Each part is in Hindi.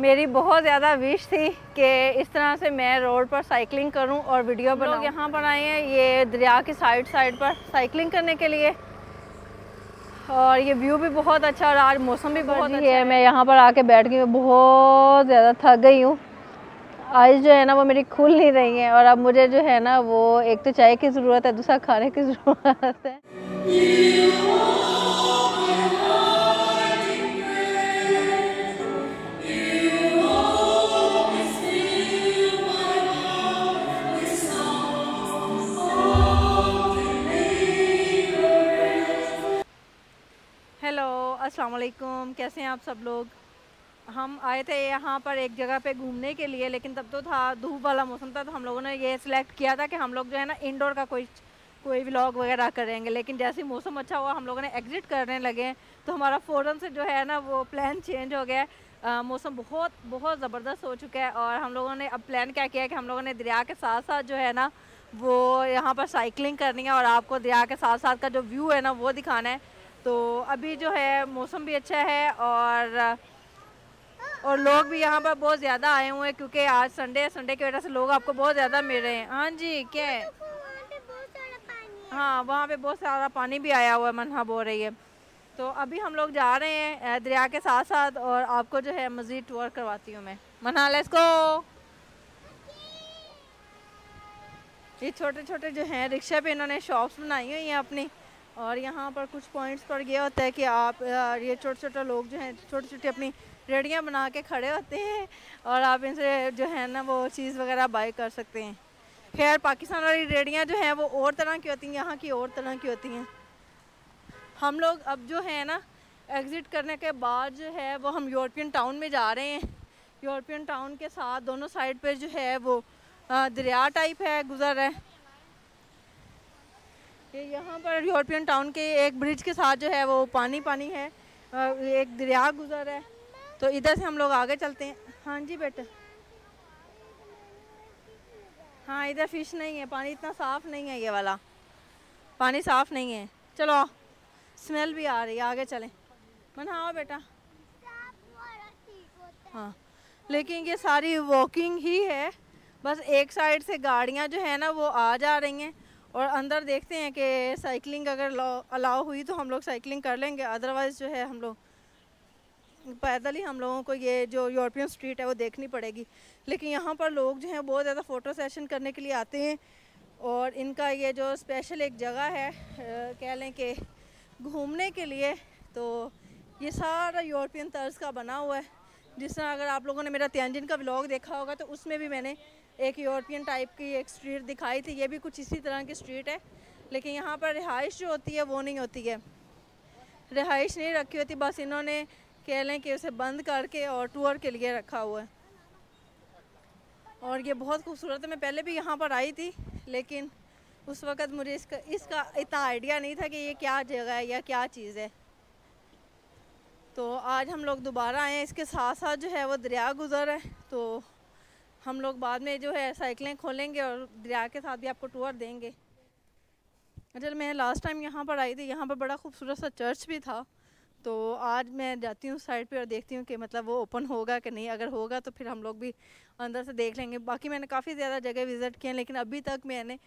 मेरी बहुत ज़्यादा विश थी कि इस तरह से मैं रोड पर साइकिलिंग करूँ और वीडियो बनाऊँ। यहाँ पर आए हैं ये दरिया की साइड साइड पर साइकिलिंग करने के लिए। और ये व्यू भी बहुत अच्छा और आज मौसम भी बहुत अच्छा है मैं यहाँ पर आके बैठ गई बहुत ज़्यादा थक गई हूँ। आज जो है ना वो मेरी खुल नहीं रही है और अब मुझे जो है ना वो एक तो चाय की ज़रूरत है दूसरा खाने की ज़रूरत है। अस्सलाम वालेकुम कैसे हैं आप सब लोग? हम आए थे यहाँ पर एक जगह पे घूमने के लिए, लेकिन तब तो था, धूप वाला मौसम था तो हम लोगों ने ये सिलेक्ट किया था कि हम लोग जो है ना इंडोर का कोई कोई व्लॉग वगैरह करेंगे। लेकिन जैसे मौसम अच्छा हुआ, हम लोगों ने एग्ज़िट करने लगे तो हमारा फ़ौरन से जो है ना वो प्लान चेंज हो गया। मौसम बहुत बहुत ज़बरदस्त हो चुका है और हम लोगों ने अब प्लान क्या किया कि हम लोगों ने दरिया के साथ साथ जो है ना वो यहाँ पर साइकिलिंग करनी है और आपको दरिया के साथ साथ का जो व्यू है ना वो दिखाना है। तो अभी जो है, मौसम भी अच्छा है और और लोग भी यहाँ पर बहुत ज़्यादा आए हुए हैं क्योंकि आज संडे है संडे की वजह से लोग आपको बहुत ज़्यादा मिल रहे हैं। हाँ जी, क्या है? हाँ वहाँ पे बहुत सारा पानी भी आया हुआ है मनहा बो रही है। तो अभी हम लोग जा रहे हैं दरिया के साथ साथ और आपको जो है मज़ीद टूर करवाती हूँ मैं। मना लेस को ये छोटे छोटे जो हैं, रिक्शा पे इन्होंने शॉप्स बनाई हुई हैं अपनी। और यहाँ पर कुछ पॉइंट्स पर यह होता है कि आप ये छोटे छोटे लोग जो हैं छोटी छोटी अपनी रेडियाँ बना के खड़े होते हैं और आप इनसे जो है ना वो चीज़ वगैरह बाई कर सकते हैं। खैर, पाकिस्तान वाली रेडियाँ जो हैं वो और तरह की होती हैं, यहाँ की और तरह की होती हैं। हम लोग अब जो है ना एग्ज़िट करने के बाद जो है वो हम यूरोपियन टाउन में जा रहे हैं। यूरोपियन टाउन के साथ दोनों साइड पर जो है वो दरिया टाइप है, गुज़र है। ये यहाँ पर यूरोपियन टाउन के एक ब्रिज के साथ जो है वो पानी पानी है एक दरिया गुजर है। तो इधर से हम लोग आगे चलते हैं। हाँ जी बेटा। हाँ इधर फ़िश नहीं है। पानी इतना साफ़ नहीं है ये वाला। पानी साफ़ नहीं है। चलो स्मेल भी आ रही है। आगे चलें। मन हाँ बेटा। हाँ। लेकिन ये सारी वॉकिंग ही है। बस एक साइड से गाड़ियाँ जो है ना वो आ जा रही हैं। और अंदर देखते हैं कि साइकिलिंग अगर अलाउ हुई तो हम लोग साइकिलिंग कर लेंगे। अदरवाइज़ जो है हम लोग, पैदल ही हम लोगों को ये जो यूरोपियन स्ट्रीट है वो देखनी पड़ेगी। लेकिन यहाँ पर लोग जो हैं बहुत ज़्यादा फ़ोटो सेशन करने के लिए आते हैं और इनका ये जो स्पेशल एक जगह है कह लें कि घूमने के लिए तो ये सारा यूरोपियन तर्ज का बना हुआ है। जिस तरह अगर आप लोगों ने मेरा त्यांजिन का ब्लॉग देखा होगा तो उसमें भी मैंने एक यूरोपियन टाइप की एक स्ट्रीट दिखाई थी, ये भी कुछ इसी तरह की स्ट्रीट है, लेकिन यहाँ पर रिहाइश जो होती है वो नहीं होती है। रिहाइश नहीं रखी होती, बस इन्होंने कह लें कि उसे बंद करके और टूर के लिए रखा हुआ है। और ये बहुत खूबसूरत है, मैं पहले भी यहाँ पर आई थी, लेकिन उस वक़्त मुझे इसका इसका इतना आइडिया नहीं था कि ये क्या जगह है या क्या चीज़ है। तो आज हम लोग दोबारा आए हैं, इसके साथ साथ जो है वो दरिया गुज़र है तो हम लोग बाद में जो है साइकिलें खोलेंगे और दरिया के साथ भी आपको टूर देंगे। अच्छा मैं लास्ट टाइम यहाँ पर आई थी, यहाँ पर बड़ा खूबसूरत सा चर्च भी था। तो आज मैं जाती हूँ साइड पे और देखती हूँ कि मतलब वो ओपन होगा कि नहीं। अगर होगा तो फिर हम लोग भी अंदर से देख लेंगे। बाकी मैंने काफ़ी ज़्यादा जगह विज़िट किए हैं, लेकिन अभी तक मैंने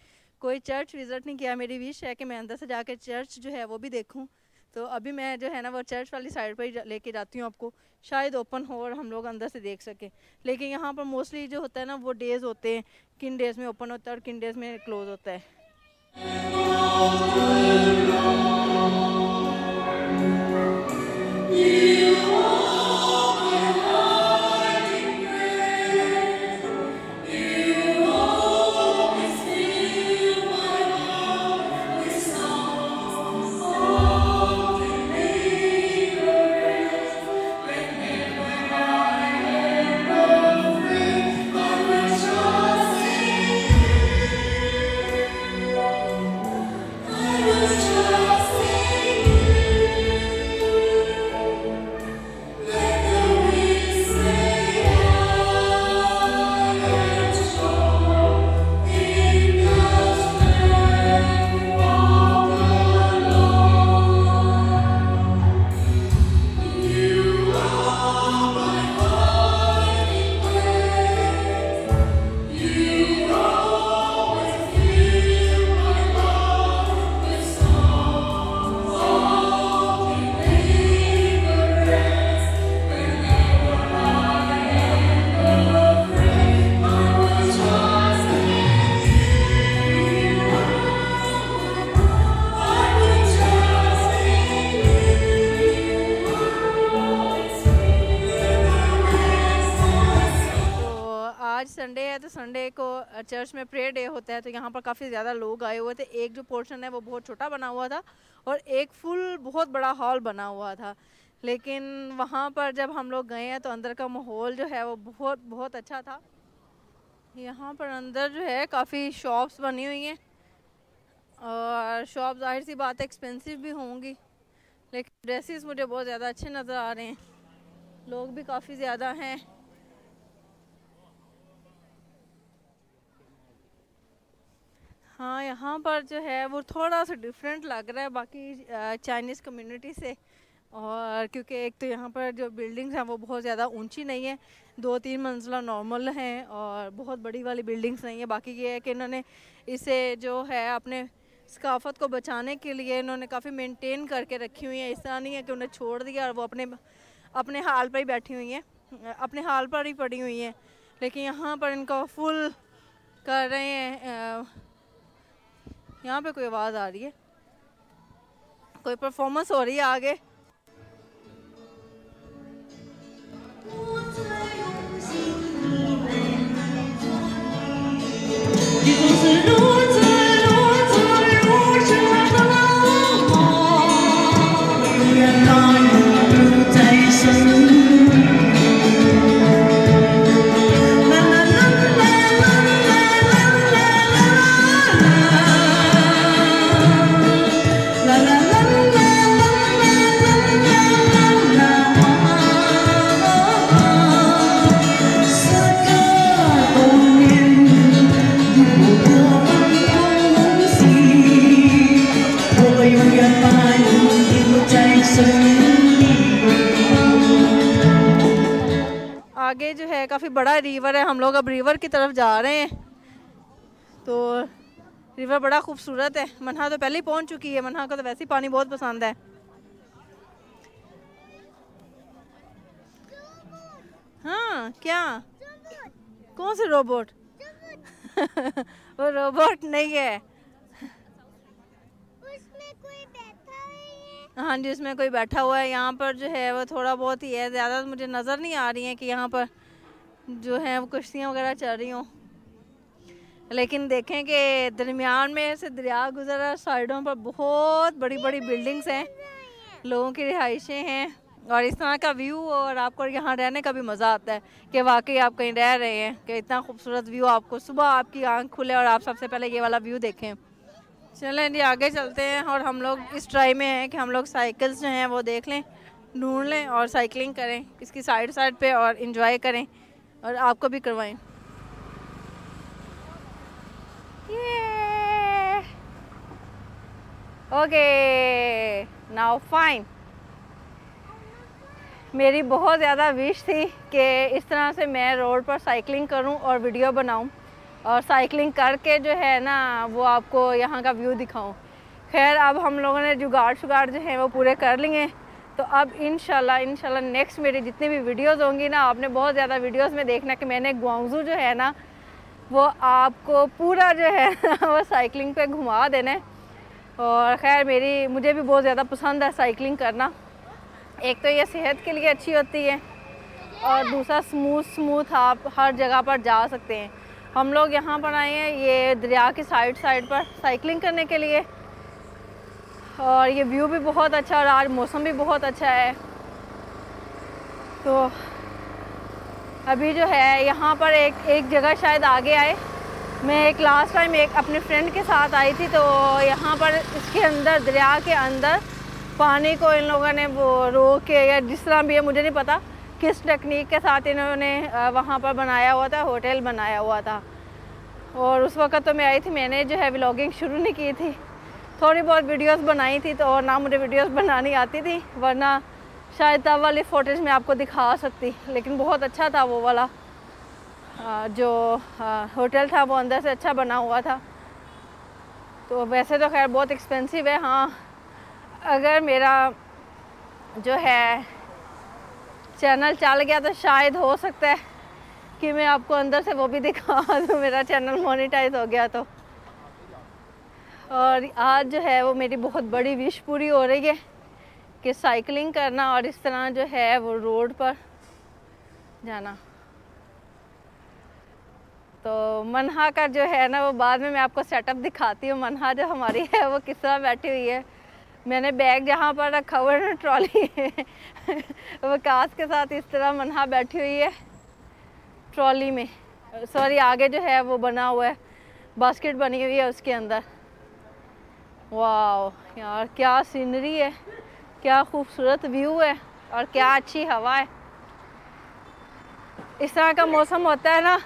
कोई चर्च विज़िट नहीं किया। मेरी विश है कि मैं अंदर से जाकर चर्च जो है वो भी देखूँ। तो अभी मैं जो है ना, वो चर्च वाली साइड पर ही लेके जाती हूँ आपको। शायद ओपन हो और हम लोग अंदर से देख सकें। लेकिन यहाँ पर मोस्टली जो होता है ना, वो डेज़ होते हैं। किन डेज़ में ओपन होता है और किन डेज़ में क्लोज होता है। तो संडे को चर्च में प्रेयर डे होता है तो यहाँ पर काफ़ी ज़्यादा लोग आए हुए थे। एक जो पोर्शन है, वो बहुत छोटा बना हुआ था और एक फुल बहुत बड़ा हॉल बना हुआ था। लेकिन वहाँ पर जब हम लोग गए हैं तो अंदर का माहौल जो है, वो बहुत बहुत अच्छा था। यहाँ पर अंदर जो है, काफ़ी शॉप्स बनी हुई हैं। और शॉप ज़ाहिर सी बात है एक्सपेंसिव भी होंगी, लेकिन ड्रेसेस मुझे बहुत ज़्यादा अच्छे नज़र आ रहे हैं। लोग भी काफ़ी ज़्यादा हैं। हाँ यहाँ पर जो है वो थोड़ा सा डिफरेंट लग रहा है बाकी चाइनीज़ कम्युनिटी से। और क्योंकि एक तो यहाँ पर जो बिल्डिंग्स हैं वो बहुत ज़्यादा ऊँची नहीं है दो तीन मंजिला नॉर्मल हैं और बहुत बड़ी वाली बिल्डिंग्स नहीं है। बाकी ये है कि इन्होंने इसे जो है अपने सकाफत को बचाने के लिए इन्होंने काफ़ी मेंटेन करके रखी हुई है। इस तरह नहीं है कि उन्हें छोड़ दिया और वो अपने अपने हाल पर ही बैठी हुई हैं, अपने हाल पर ही पड़ी हुई हैं। लेकिन यहाँ पर इनको फुल कर रहे हैं यहाँ पे कोई आवाज़ आ रही है? कोई परफॉर्मेंस हो रही है आगे? आगे रिवर है हम लोग अब रिवर की तरफ़ जा रहे हैं। तो रिवर बड़ा खूबसूरत है। मनहा तो पहले ही पहुँच चुकी है। मनहा को तो वैसे ही पानी बहुत पसंद है। हाँ क्या? कौन से रोबोट वो रोबोट नहीं है। हाँ जी उसमें कोई बैठा हुआ है। यहाँ पर जो है वो थोड़ा बहुत ही है। ज़्यादा तो मुझे नज़र नहीं आ रही है कि यहाँ पर जो है वो कुश्तियाँ वगैरह चल रही हों। लेकिन देखें कि दरमियान में से दरिया गुजर साइडों पर बहुत बड़ी बड़ी बिल्डिंग्स हैं, लोगों की रिहाइशें हैं और इस तरह का व्यू और आपको यहाँ रहने का भी मज़ा आता है कि वाकई आप कहीं रह रहे हैं कि इतना खूबसूरत व्यू आपको, सुबह आपकी आँख खुले और आप सबसे पहले ये वाला व्यू देखें। चलें जी, आगे चलते हैं और हम लोग इस ट्राई में हैं कि हम लोग साइकिल्स जो हैं वो देख लें, ढूंढ लें और साइकिलिंग करें, इसकी साइड साइड पे और इन्जॉय करें। और आपको भी करवाएँ। ओके नाउ फाइन मेरी बहुत ज़्यादा विश थी कि इस तरह से मैं रोड पर साइकिलिंग करूँ और वीडियो बनाऊँ। और साइकिलिंग करके जो है ना, वो आपको यहाँ का व्यू दिखाऊँ। खैर, अब हम लोगों ने जुगाड़ शुगाड़ जो है, वो पूरे कर लिए। तो अब इन इंशाल्लाह नेक्स्ट मेरी जितनी भी वीडियोस होंगी ना, आपने बहुत ज़्यादा वीडियोस में देखना कि मैंने गुआंगजू जो है ना, वो आपको पूरा जो है वो साइकिलिंग पे घुमा देना और ख़ैर, मेरी, मुझे भी बहुत ज़्यादा पसंद है साइकिलिंग करना। एक तो ये सेहत के लिए अच्छी होती है और दूसरा स्मूथ स्मूथ आप हर जगह पर जा सकते हैं। हम लोग यहाँ पर आए हैं, ये दरिया की साइड साइड पर साइकिलिंग करने के लिए। और ये व्यू भी बहुत अच्छा और आज मौसम भी बहुत अच्छा है। तो अभी जो है, यहाँ पर एक एक जगह शायद आगे आए। मैं एक लास्ट टाइम एक अपने फ्रेंड के साथ आई थी तो यहाँ पर इसके अंदर, दरिया के अंदर पानी को इन लोगों ने वो रोक के या जिस तरह भी है, मुझे नहीं पता। किस टेक्निक के साथ इन्होंने वहाँ पर बनाया हुआ था होटल बनाया हुआ था। और उस वक्त तो मैं आई थी, मैंने जो है व्लॉगिंग शुरू नहीं की थी। थोड़ी बहुत वीडियोस बनाई थी तो और ना मुझे वीडियोस बनानी आती थी, वरना शायद तब वाली फोटेज मैं आपको दिखा सकती। लेकिन बहुत अच्छा था वो वाला। जो होटल था वो अंदर से अच्छा बना हुआ था। तो वैसे तो खैर बहुत एक्सपेंसिव है हाँ। अगर मेरा जो है चैनल चल गया तो शायद हो सकता है कि मैं आपको अंदर से वो भी दिखा दूँ, मेरा चैनल मोनेटाइज हो गया तो। और आज जो है वो मेरी बहुत बड़ी विश पूरी हो रही है कि साइकिलिंग करना और इस तरह जो है वो रोड पर जाना। तो मनहा का जो है ना वो बाद में मैं आपको सेटअप दिखाती हूँ। मनहा जो हमारी है वो किस तरह बैठी हुई है। मैंने बैग जहाँ पर रखा हुआ है ट्रॉली वो कास के साथ इस तरह मनहा बैठी हुई है ट्रॉली में। सॉरी आगे जो है वो बना हुआ है। बास्केट बनी हुई है उसके अंदर। वाह यार क्या सीनरी है, क्या खूबसूरत व्यू है और क्या अच्छी हवा है। इस तरह का मौसम होता है ना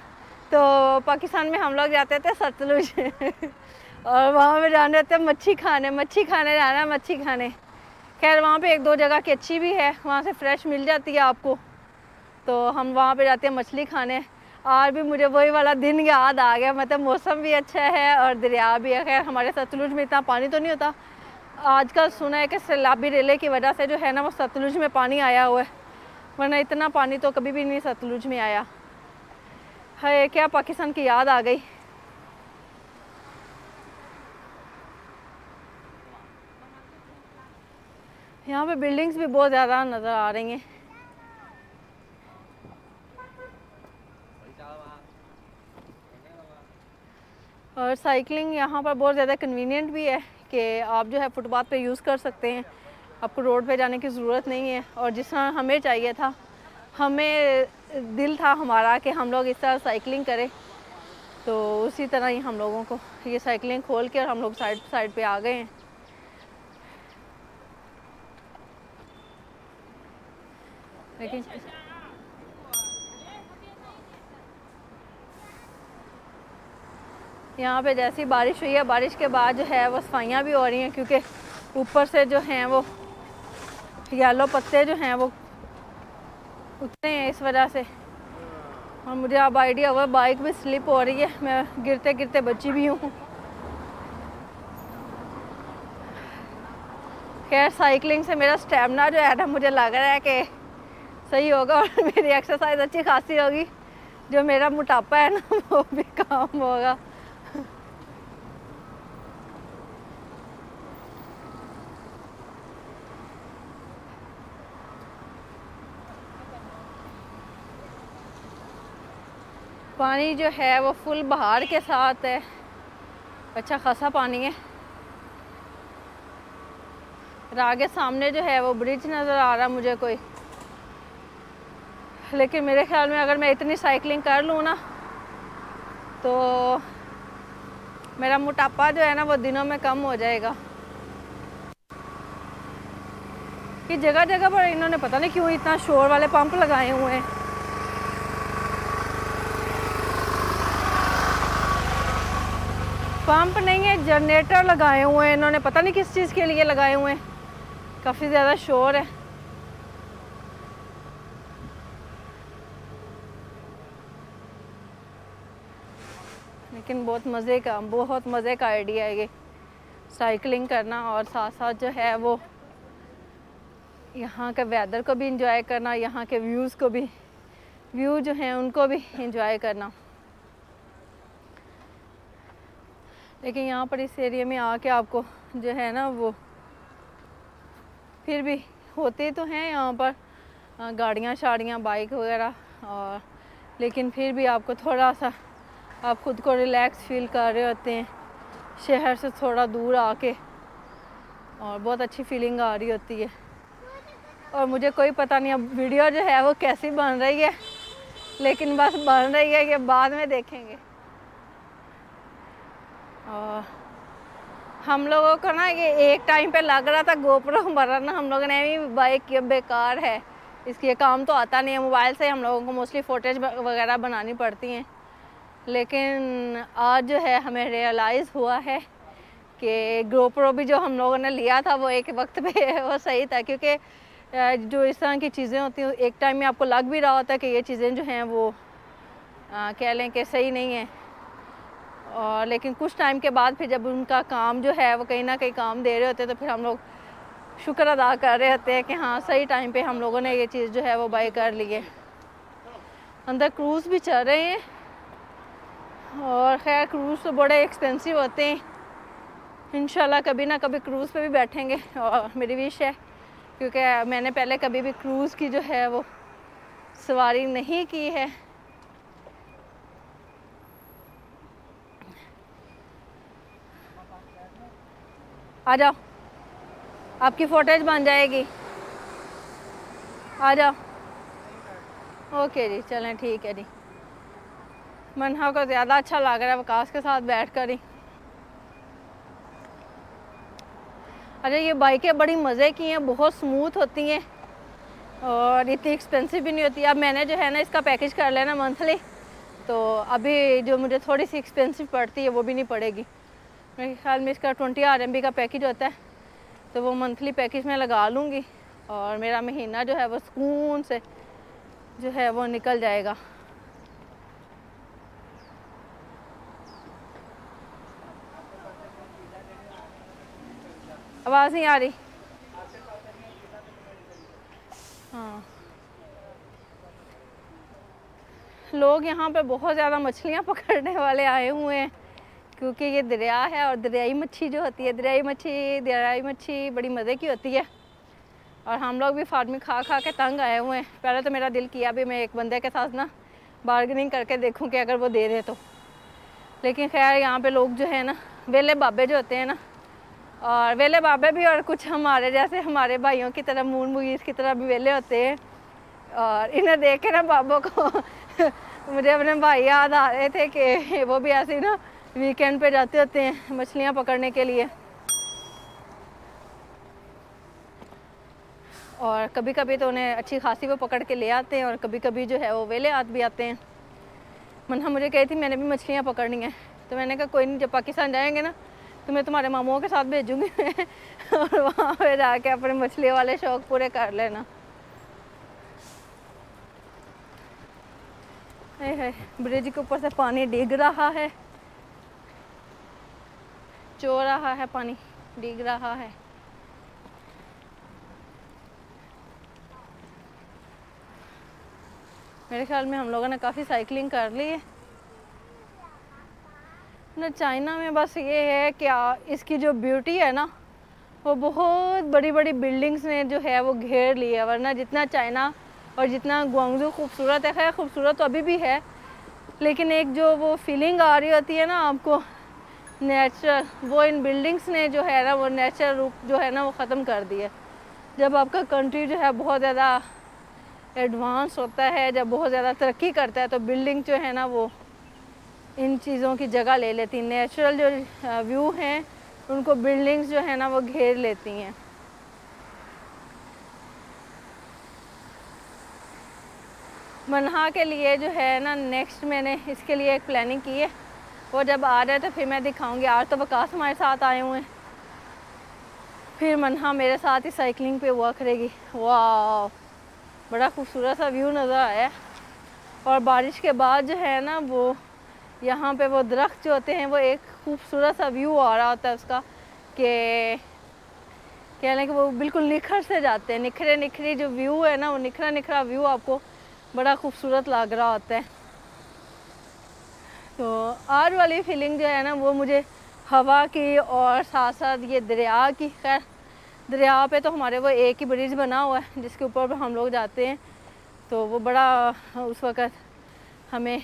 तो पाकिस्तान में हम लोग जाते थे सतलुज। और वहाँ पे जाने थे मच्छी खाने मच्छी खाने जाना है, मच्छी खाने। खैर, वहाँ पे एक दो जगह की अच्छी भी है, वहाँ से फ्रेश मिल जाती है आपको। तो हम वहाँ पे जाते हैं मछली खाने। आज भी मुझे वही वाला दिन याद आ गया। मतलब मौसम भी अच्छा है और दरिया भी है। हमारे सतलुज में इतना पानी तो नहीं होता। आजकल सुना है कि सैलाबी रेले की वजह से जो है ना, वो सतलुज में पानी आया हुआ है। वरना इतना पानी तो कभी भी नहीं सतलुज में आया। है क्या पाकिस्तान की याद आ गई? यहाँ पे बिल्डिंग्स भी बहुत ज़्यादा नज़र आ रही हैं। और साइकिलिंग यहाँ पर बहुत ज़्यादा कन्वीनियंट भी है कि आप जो है फुटपाथ पे यूज़ कर सकते हैं। आपको रोड पे जाने की ज़रूरत नहीं है और जिस तरह हमें चाहिए था, हमें दिल था हमारा कि हम लोग इस तरह साइकिलिंग करें। तो उसी तरह ही हम लोगों को ये साइकिलिंग खोल के और हम लोग साइड साइड पे आ गए हैं। लेकिन यहाँ पे जैसी बारिश हुई है, बारिश के बाद जो है वो सफाइयाँ भी हो रही हैं क्योंकि ऊपर से जो हैं वो येलो पत्ते जो हैं वो उतरे हैं इस वजह से। और मुझे अब आइडिया हुआ बाइक भी स्लिप हो रही है, मैं गिरते गिरते बची भी हूँ। खैर साइकिलिंग से मेरा स्टेमिना जो है ना, मुझे लग रहा है कि सही होगा और मेरी एक्सरसाइज अच्छी खासी होगी। जो मेरा मोटापा है ना, वो भी काम होगा। पानी जो है वो फुल बहार के साथ है। अच्छा खासा पानी है। आगे सामने जो है वो ब्रिज नज़र आ रहा मुझे कोई। लेकिन मेरे ख्याल में अगर मैं इतनी साइकिलिंग कर लूँ ना तो मेरा मोटापा जो है ना वो दिनों में कम हो जाएगा। कि जगह जगह पर इन्होंने पता नहीं क्यों इतना शोर वाले पंप लगाए हुए हैं। पंप नहीं है जनरेटर लगाए हुए हैं। इन्होंने पता नहीं किस चीज़ के लिए लगाए हुए हैं। काफ़ी ज़्यादा शोर है। लेकिन बहुत मज़े का, बहुत मज़े का आइडिया है ये। साइकिलिंग करना और साथ साथ जो है वो यहाँ के वेदर को भी इंजॉय करना, यहाँ के व्यूज़ को भी व्यू जो हैं उनको भी इंजॉय करना। लेकिन यहाँ पर इस एरिया में आके आपको जो है ना वो फिर भी होते तो हैं यहाँ पर गाड़ियाँ शाड़ियाँ बाइक वगैरह, और लेकिन फिर भी आपको थोड़ा सा आप खुद को रिलैक्स फील कर रहे होते हैं। शहर से थोड़ा दूर आके और बहुत अच्छी फीलिंग आ रही होती है। और मुझे कोई पता नहीं अब वीडियो जो है वो कैसी बन रही है, लेकिन बस बन रही है कि बाद में देखेंगे। और हम लोगों को ना ये एक टाइम पे लग रहा था गोप्रो ना, हम लोगों ने भी बाइक ये बेकार है। इसके काम तो आता नहीं है मोबाइल से हम लोगों को मोस्टली फोटेज वगैरह बनानी पड़ती हैं। लेकिन आज जो है, हमें रियलाइज़ हुआ है कि गोप्रो भी जो हम लोगों ने लिया था, वो एक वक्त पे वो सही था। क्योंकि जो इस तरह की चीज़ें होती हैं, एक टाइम में आपको लग भी रहा होता है कि ये चीज़ें जो हैं वो कह लें कि सही नहीं है। और लेकिन कुछ टाइम के बाद फिर जब उनका काम जो है वो कहीं ना कहीं काम दे रहे होते हैं तो फिर हम लोग शुक्र अदा कर रहे होते हैं कि हाँ सही टाइम पे हम लोगों ने ये चीज़ जो है वो बाई कर ली है। अंदर क्रूज़ भी चल रहे हैं। और ख़ैर क्रूज़ तो बड़े एक्सपेंसिव होते हैं। इन कभी ना कभी क्रूज़ पे भी बैठेंगे, और मेरी विश है, क्योंकि मैंने पहले कभी भी क्रूज़ की जो है वो सवारी नहीं की है। आ जाओ। आपकी फोटेज बन जाएगी। आ जाओ। ओके जी, चलें, ठीक है जी। मनहा को ज़्यादा अच्छा लग रहा है वकास के साथ बैठ कर ही। अरे, ये बाइकें बड़ी मज़े की हैं, बहुत स्मूथ होती हैं। और इतनी एक्सपेंसिव भी नहीं होती। अब मैंने जो है ना, इसका पैकेज कर लेना मंथली तो अभी जो मुझे थोड़ी सी एक्सपेंसिव पड़ती है, वो भी नहीं पड़ेगी। मेरे ख्याल में इसका ट्वेंटी आर का पैकेज होता है तो वो मंथली पैकेज में लगा लूँगी और मेरा महीना जो है वो सुकून से जो है वो निकल जाएगा। आवाज़ नहीं आ रही। हाँ। लोग यहाँ पे बहुत ज़्यादा मछलियाँ पकड़ने वाले आए हुए हैं। क्योंकि ये दरिया है और दरियाई मच्छी जो होती है, दरियाई मच्छी दरियाई मच्छी बड़ी मज़े की होती है। और हम लोग भी फ़ार्मिंग खा खा के तंग आए हुए हैं। पहले तो मेरा दिल किया भी मैं एक बंदे के साथ ना बार्गेनिंग करके देखूँ कि अगर वो दे दे तो। लेकिन खैर, यहाँ पे लोग जो है ना, वेले बाबे जो होते हैं ना, और वेले बाबे भी और कुछ हमारे जैसे हमारे भाइयों की तरह, मून मुगीस की तरह भी वेले होते हैं। और इन्हें देख के ना बाबों को मुझे अपने भाई याद आ रहे थे कि वो भी ऐसे ना वीकेंड पे जाते होते हैं मछलियाँ पकड़ने के लिए। और कभी कभी तो उन्हें अच्छी खासी वो पकड़ के ले आते हैं और कभी कभी जो है वो वेले हाथ भी आते हैं। मनहा मुझे कही थी, मैंने भी मछलियाँ पकड़नी है। तो मैंने कहा, कोई नहीं, जब पाकिस्तान जाएँगे ना तो मैं तुम्हारे मामुओं के साथ भेजूँगी और वहाँ पे जाके अपने मछली वाले शौक पूरे कर लेना। ब्रिज के ऊपर से पानी डिग रहा है। चो रहा है पानी, डिग रहा है। मेरे ख्याल में हम लोगों ने काफ़ी साइकिलिंग कर ली है। ना चाइना में बस ये है कि इसकी जो ब्यूटी है ना, वो बहुत बड़ी बड़ी बिल्डिंग्स ने जो है वो घेर ली है, वरना जितना चाइना और जितना गुआंगजू खूबसूरत है, खैर खूबसूरत तो अभी भी है, लेकिन एक जो वो फीलिंग आ रही होती है ना आपको नेचुरल वो इन बिल्डिंग्स ने जो है ना, वो नेचुरल रूप जो है ना, वो ख़त्म कर दिया। जब आपका कंट्री जो है बहुत ज़्यादा एडवांस होता है, जब बहुत ज़्यादा तरक्की करता है तो बिल्डिंग जो है ना, वो इन चीज़ों की जगह ले लेती हैं। नेचुरल जो व्यू हैं, उनको बिल्डिंग्स जो है ना, वो घेर लेती हैं। मनहा के लिए जो है ना नेक्स्ट मैंने इसके लिए एक प्लानिंग की है। वो जब आ रहे तो फिर मैं दिखाऊँगी। आज तो वकास हमारे साथ आए हुए हैं। फिर मनहा मेरे साथ ही साइकिलिंग पे हुआ करेगी। वाह बड़ा खूबसूरत सा व्यू नज़र आया और बारिश के बाद जो है ना, वो यहाँ पे वो दरख्त जो होते हैं, वो एक खूबसूरत सा व्यू आ रहा होता है उसका कि कहने कि वो बिल्कुल निखर से जाते हैं। निखरे निखरी जो व्यू है ना, वो निखरा निखरा व्यू आपको बड़ा खूबसूरत लग रहा होता है। तो आज वाली फीलिंग जो है ना वो मुझे हवा की और साथ साथ ये दरिया की खैर दरिया पे तो हमारे वो एक ही ब्रिज बना हुआ है जिसके ऊपर हम लोग जाते हैं। तो वो बड़ा उस वक़्त हमें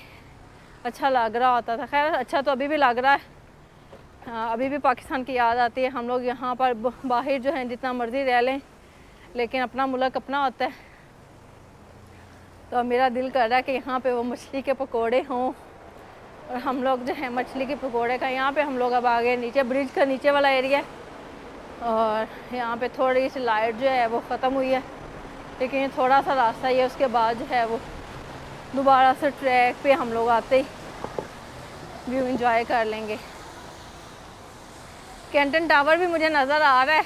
अच्छा लग रहा होता था। खैर अच्छा तो अभी भी लग रहा है। हाँ, अभी भी पाकिस्तान की याद आती है। हम लोग यहाँ पर बाहर जो है जितना मर्ज़ी रह लें लेकिन अपना मुल्क अपना होता है। तो मेरा दिल कर रहा है कि यहाँ पे वो मछली के पकोड़े हों। और हम लोग जो है मछली के पकोड़े का, यहाँ पे हम लोग अब आ गए नीचे, ब्रिज का नीचे वाला एरिया और यहाँ पे थोड़ी सी लाइट जो है वो ख़त्म हुई है। लेकिन ये थोड़ा सा रास्ता ही है, उसके बाद जो है वो दोबारा से ट्रैक पे हम लोग आते ही व्यू इंजॉय कर लेंगे। कैंटन टावर भी मुझे नज़र आ रहा है।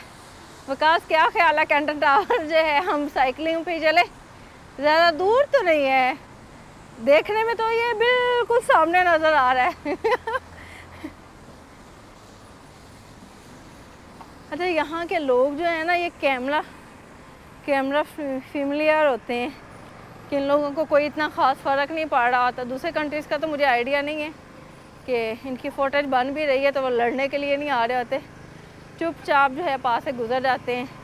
विकास, क्या ख्याल है? कैंटन टावर जो है, हम साइकिलिंग पे चले? ज़्यादा दूर तो नहीं है। देखने में तो ये बिल्कुल सामने नज़र आ रहा है। अच्छा यहाँ के लोग जो है ना, ये कैमरा कैमरा फेमिलियर होते हैं। कि इन लोगों को कोई इतना ख़ास फ़र्क नहीं पड़ रहा था दूसरे कंट्रीज़ का तो मुझे आइडिया नहीं है कि इनकी फोटेज बन भी रही है तो वो लड़ने के लिए नहीं आ रहे होते। चुपचाप जो है, पास से गुजर जाते हैं।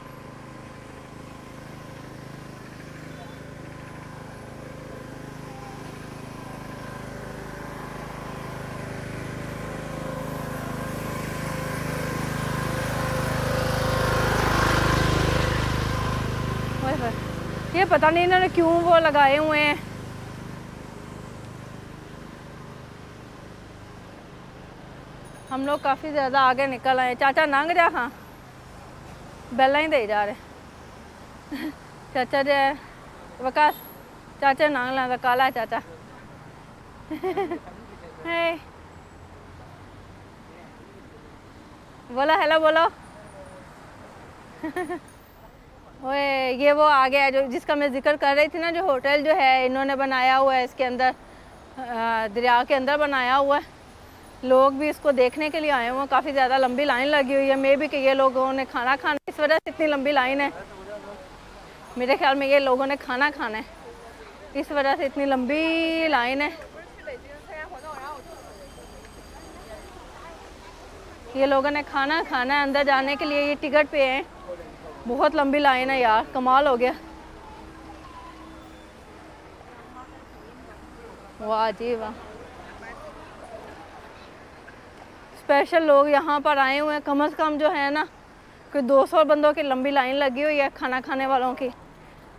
ये पता नहीं इन्होंने क्यों वो लगाए हुए हैं। हम लोग काफ़ी ज़्यादा आगे निकल आए चाचा नंग जा हाँ। बेला ही दे जा रहे चाचा जे विकास, चाचा नंग ला काला है चाचा। hey. बोलो हेलो बोलो। ये वो आ गया जो जिसका मैं ज़िक्र कर रही थी ना, जो होटल जो है, इन्होंने बनाया हुआ है, इसके अंदर दरिया के अंदर बनाया हुआ है। लोग भी इसको देखने के लिए आए हुए हैं, काफ़ी ज़्यादा लंबी लाइन लगी हुई है। मे भी कि ये लोगों ने खाना खाना इस वजह से इतनी लंबी लाइन है। मेरे ख्याल में ये लोगों ने खाना खाना है, इस वजह से इतनी लंबी लाइन है। ये लोगों ने खाना खाना है, अंदर जाने के लिए ये टिकट पे हैं। बहुत लंबी लाइन है यार, कमाल हो गया। वाह जी वाह। स्पेशल लोग यहाँ पर आए हुए हैं, कम अज़ कम जो है ना, कोई 200 बंदों की लंबी लाइन लगी हुई है खाना खाने वालों की,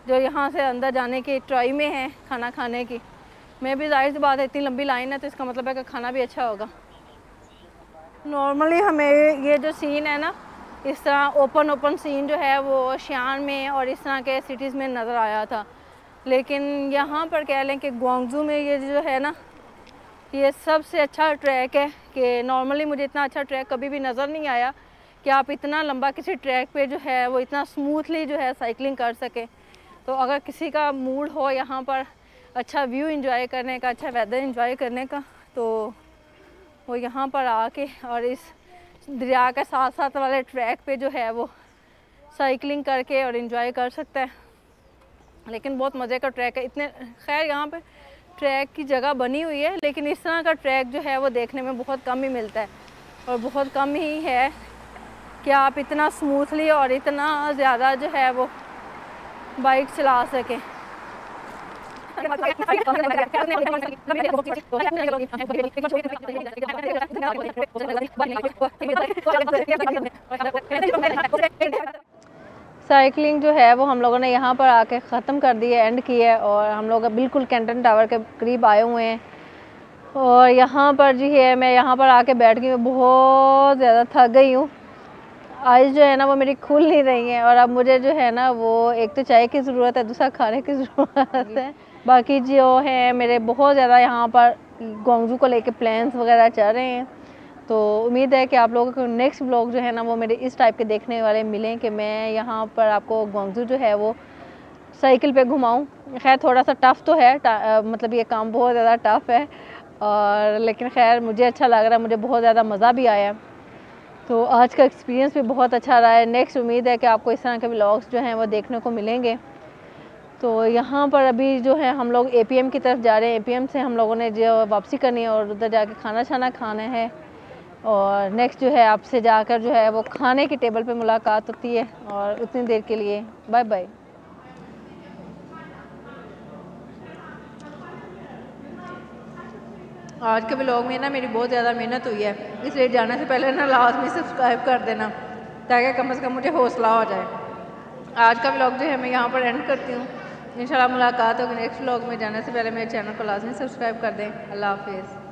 जो यहाँ से अंदर जाने की ट्राई में है खाना खाने की। मैं भी ज़ाहिर सी बात है, इतनी लंबी लाइन है तो इसका मतलब है कि खाना भी अच्छा होगा। नॉर्मली हमें ये जो सीन है ना इस तरह ओपन ओपन सीन जो है वो शियान में और इस तरह के सिटीज़ में नज़र आया था। लेकिन यहाँ पर कह लें कि ग्वांगजू में ये जो है ना, ये सबसे अच्छा ट्रैक है कि नॉर्मली मुझे इतना अच्छा ट्रैक कभी भी नज़र नहीं आया कि आप इतना लंबा किसी ट्रैक पे जो है वो इतना स्मूथली जो है साइकिलिंग कर सकें। तो अगर किसी का मूड हो यहाँ पर अच्छा व्यू इंजॉय करने का अच्छा वेदर इंजॉय करने का तो वो यहाँ पर आके और इस दरिया के साथ साथ वाले ट्रैक पे जो है वो साइकिलिंग करके और इन्जॉय कर सकता है। लेकिन बहुत मज़े का ट्रैक है। इतने, खैर, यहाँ पे ट्रैक की जगह बनी हुई है, लेकिन इस तरह का ट्रैक जो है वो देखने में बहुत कम ही मिलता है और बहुत कम ही है कि आप इतना स्मूथली और इतना ज़्यादा जो है वो बाइक चला सकें। साइकिलिंग जो है वो हम लोगों ने यहाँ पर आके ख़त्म कर दी है एंड की है और हम लोग बिल्कुल कैंटन टावर के करीब आए हुए हैं। और यहाँ पर जी है, मैं यहाँ पर आके बैठ गई बहुत ज़्यादा थक गई हूँ। आज जो है ना वो मेरी खुल नहीं रही है और अब मुझे जो है ना वो एक तो चाय की ज़रूरत है, दूसरा खाने की ज़रूरत है। बाकी जो है, मेरे बहुत ज़्यादा यहाँ पर गोंगजू को लेके प्लान्स वगैरह चल रहे हैं। तो उम्मीद है कि आप लोगों को नेक्स्ट ब्लॉग जो है ना, वो मेरे इस टाइप के देखने वाले मिलें कि मैं यहाँ पर आपको गोंगजू जो है, वो साइकिल पे घुमाऊँ। खैर थोड़ा सा टफ़ तो है मतलब ये काम बहुत ज़्यादा टफ़ है। और लेकिन खैर, मुझे अच्छा लग रहा है, मुझे बहुत ज़्यादा मज़ा भी आया। तो आज का एक्सपीरियंस भी बहुत अच्छा रहा है। नेक्स्ट उम्मीद है कि आपको इस तरह के ब्लॉग्स जो हैं, वो देखने को मिलेंगे। तो यहाँ पर अभी जो है हम लोग एपीएम की तरफ़ जा रहे हैं। एपीएम से हम लोगों ने जो वापसी करनी है और उधर जाके खाना छाना खाना है। और नेक्स्ट जो है आपसे जाकर जो है वो खाने के टेबल पे मुलाकात होती है और उतनी देर के लिए बाय बाय आज के ब्लॉग में ना मेरी बहुत ज़्यादा मेहनत हुई है। इसलिए जाने से पहले ना लाजमी सब्सक्राइब कर देना, ताकि कम से कम मुझे हौसला हो जाए। आज का ब्लॉग जो है मैं यहाँ पर एंड करती हूँ। इंशाल्लाह मुलाकात होगी। नेक्स्ट व्लॉग में जाने से पहले मेरे चैनल को लाजमी सब्सक्राइब कर दें। अल्लाह हाफिज़।